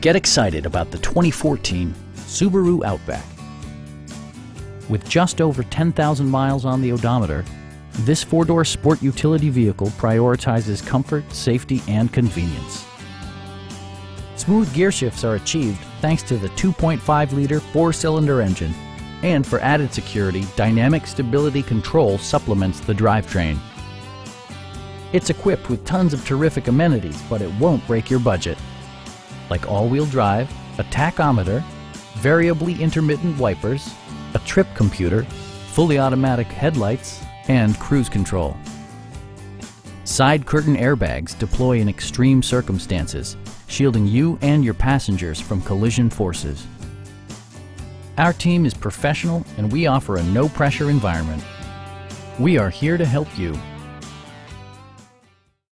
Get excited about the 2014 Subaru Outback. With just over 10,000 miles on the odometer, this four-door sport utility vehicle prioritizes comfort, safety, and convenience. Smooth gear shifts are achieved thanks to the 2.5-liter four-cylinder engine. And for added security, Dynamic Stability Control supplements the drivetrain. It's equipped with tons of terrific amenities, but it won't break your budget. Like all-wheel drive, a tachometer, variably intermittent wipers, a trip computer, fully automatic headlights, and cruise control. Side curtain airbags deploy in extreme circumstances, shielding you and your passengers from collision forces. Our team is professional and we offer a no-pressure environment. We are here to help you